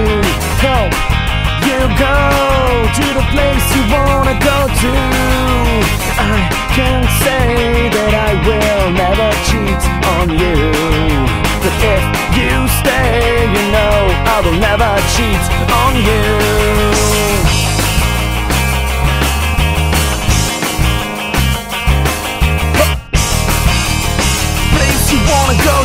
Help you go to the place you wanna go to. I can't say that I will never cheat on you. But if you stay, you know I will never cheat on you. Place you wanna go